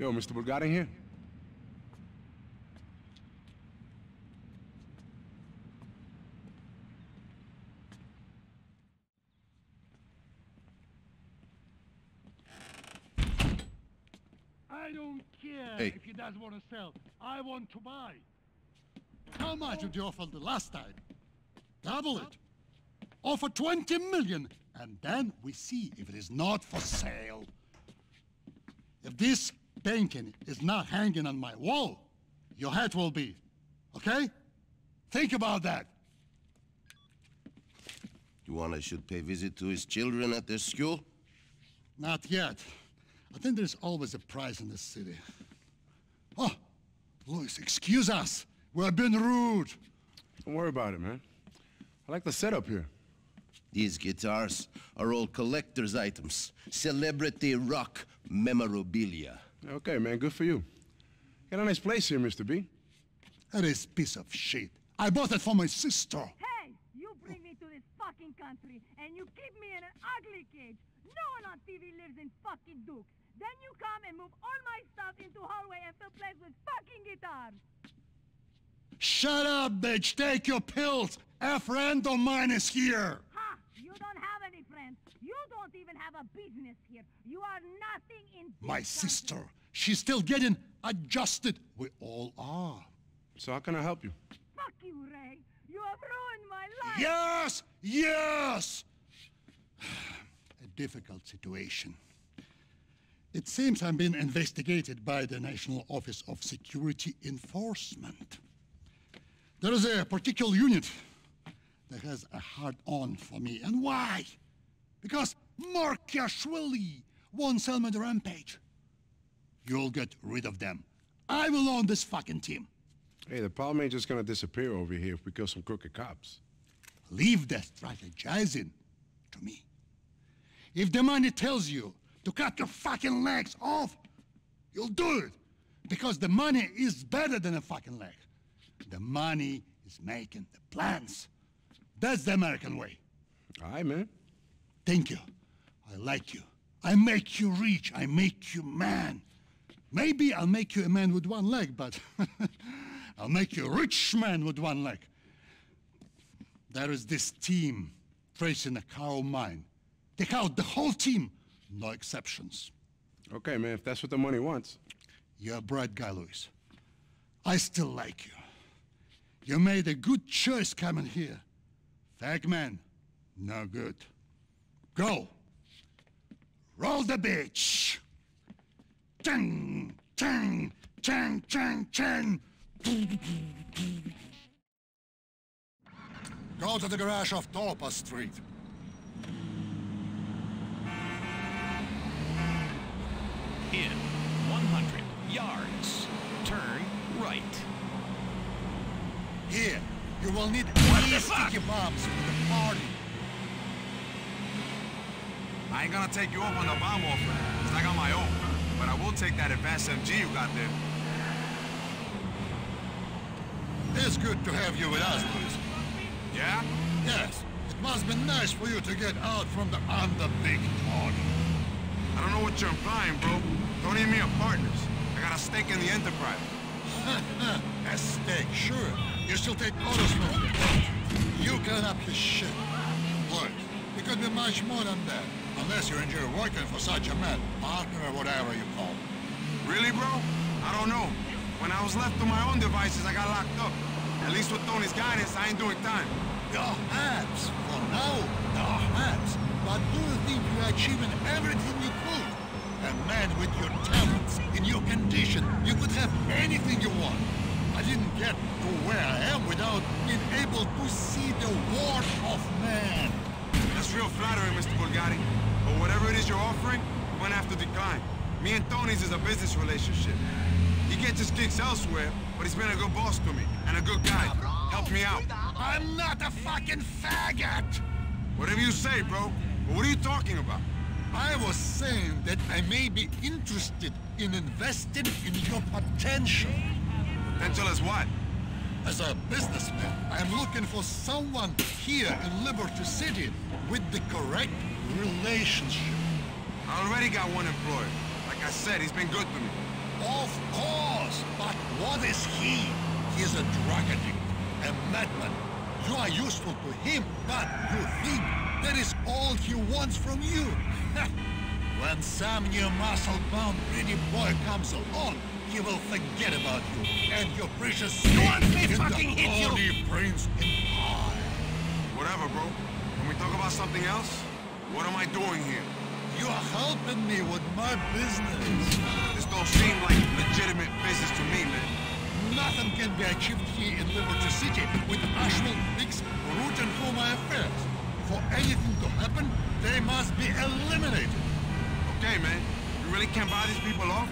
Yo, Mr. Bulgarin here? I don't care Hey. if he doesn't want to sell. I want to buy. How much did you offer the last time? Double it. Offer 20 million, and then we see if it is not for sale. If this painting is not hanging on my wall, your hat will be. Okay? Think about that. You want I should pay visit to his children at their school? Not yet. I think there's always a price in this city. Oh, Luis, excuse us. We've been rude. Don't worry about it, man. I like the setup here. These guitars are all collector's items. Celebrity rock memorabilia. Okay, man, good for you. Got a nice place here, Mr. B. That is piece of shit. I bought it for my sister. Hey, you bring me to this fucking country and you keep me in an ugly cage. No one on TV lives in fucking dukes. Then you come and move all my stuff into hallway and fill place with fucking guitars. Shut up, bitch. Take your pills. A friend of mine is here. Ha! You don't have any friends. You don't even have a business here. You are nothing in this My country. sister. She's still getting adjusted. We all are. So how can I help you? Fuck you, Ray. You have ruined my life. Yes! Yes! A difficult situation. It seems I'm being investigated by the National Office of Security Enforcement. There is a particular unit that has a hard on for me. And why? Because Markiashvili won't sell me the rampage. You'll get rid of them. I will own this fucking team. Hey, the problem ain't just gonna disappear over here if we kill some crooked cops. Leave that strategizing to me. If the money tells you to cut your fucking legs off, you'll do it. Because the money is better than a fucking leg. The money is making the plans. That's the American way. Right, man. Thank you. I like you. I make you rich. I make you man. Maybe I'll make you a man with one leg, but I'll make you a rich man with one leg. There is this team tracing a cow mine. Take out the whole team, no exceptions. Okay, man, if that's what the money wants. You're a bright guy, Luis. I still like you. You made a good choice coming here. Fag man, no good. Go. Roll the bitch. Chang, chang, chang, chang, chang. Go to the garage off Tolpa Street. In 100 yards, turn right. Here, you will need the fuck? sticky bombs for the party. I ain't gonna take you up on the bomb offer, 'cause I got my own. But I will take that advanced MG you got there. It's good to have you with us, Luis. Yeah? Yes, it must be nice for you to get out from the under big dog. I don't know what you're implying, bro. Don't need me a partners. I got a stake in the enterprise. A stake, sure. You still take orders from me. You can up your shit. Look, you could be much more than that. Unless you enjoy working for such a man, partner or whatever you call it. Really, bro? I don't know. When I was left to my own devices, I got locked up. At least with Tony's guidance, I ain't doing time. Perhaps, for now, perhaps. But do you think you're achieving everything you could? A man with your talents, in your condition, you could have anything you want. I didn't get to where I am without being able to see the worth of man. That's real flattering, Mr. Bulgarin. But whatever it is you're offering, I'm gonna have to decline. Me and Tony's is a business relationship. He gets his kicks elsewhere, but he's been a good boss to me and a good guy. Help me out. I'm not a fucking faggot! Whatever you say, bro. But what are you talking about? I was saying that I may be interested in investing in your potential. Potential as what? As a businessman, I'm looking for someone here in Liberty City with the correct relationship. I already got one employee. Like I said, he's been good to me. Of course, but what is he? He's a drug addict, a madman. You are useful to him, but you think that is all he wants from you. when some new muscle-bound pretty boy comes along, he will forget about you and your precious You want me in fucking hit you? Holy Prince Empire. Whatever, bro. Can we talk about something else? What am I doing here? You are helping me with my business. This don't seem like legitimate business to me, man. Nothing can be achieved here in Liberty City with actual pigs rooting for my affairs. For anything to happen, they must be eliminated. Okay, man. You really can't buy these people off?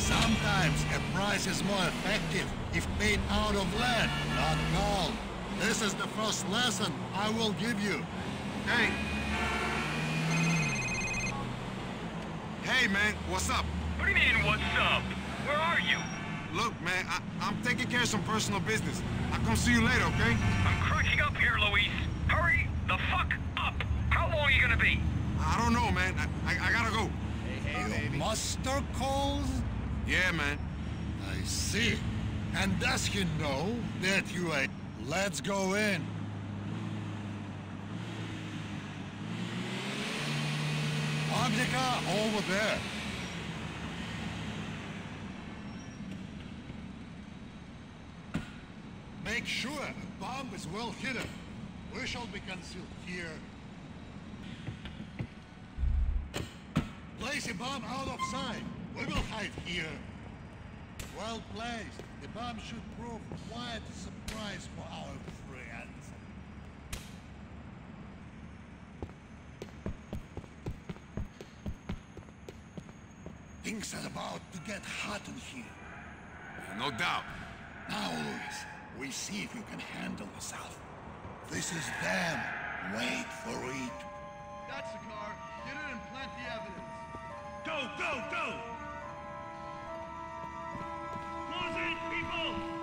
Sometimes a price is more effective if paid out of land, not gold. This is the first lesson I will give you. Hey. Hey, man. What's up? What do you mean, what's up? Where are you? Look, man, I, I'm taking care of some personal business. I'll come see you later, okay? I'm crunching up here, Luis. Hurry the fuck up! How long are you gonna be? I don't know, man. I, I, I gotta go. Your master calls? Yeah, man. I see. And does he know that you are... Let's go in. Oblica over there. Make sure a bomb is well hidden. We shall be concealed here. Place a bomb out of sight. We will hide here. Well placed. The bomb should prove quite a surprise for our friends. Things are about to get hot in here. No doubt. Now, Luis, we see if you can handle yourself. This is them. Wait for it. That's the car. Get in and plant the evidence. Go, go, go! Close in, people!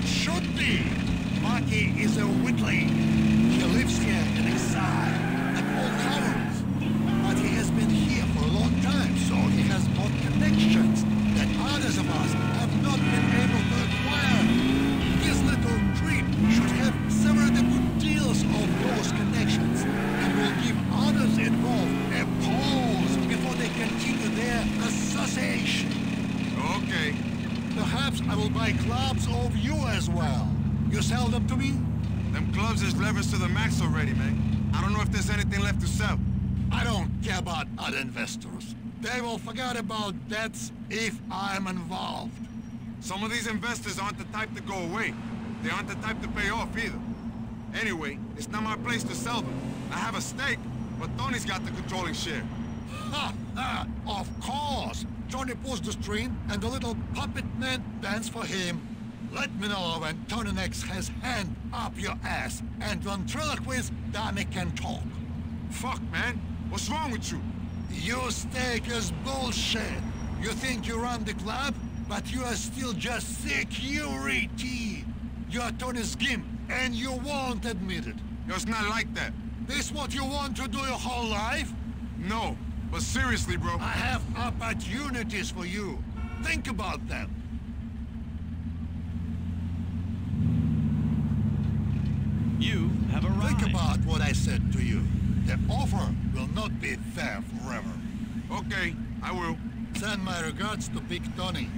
It should be. Maki is a Whitley. He lives here in exile at all hours. But he has been here for a long time, so he has bought connections that others of us have not been able to acquire. His little trip should have severed the good deals of those connections and will give others involved a pause before they continue their association. Okay. Perhaps I will buy clubs of you as well. You sell them to me? Them clubs is leveraged to the max already, man. I don't know if there's anything left to sell. I don't care about other investors. They will forget about debts if I'm involved. Some of these investors aren't the type to go away. They aren't the type to pay off either. Anyway, it's not my place to sell them. I have a stake, but Tony's got the controlling share. Ha ha! Of course! Johnny pulls the string and the little puppet man dance for him. Let me know when Tony next has hand up your ass and ventriloquist Danny can talk. Fuck, man. What's wrong with you? Your stake is bullshit. You think you run the club, but you are still just security. You are Tony's gimp, and you won't admit it. It's not like that. This what you want to do your whole life? No. But seriously, bro. I have opportunities for you. Think about them. You have arrived. Think about what I said to you. The offer will not be fair forever. Okay, I will. Send my regards to Big Tony.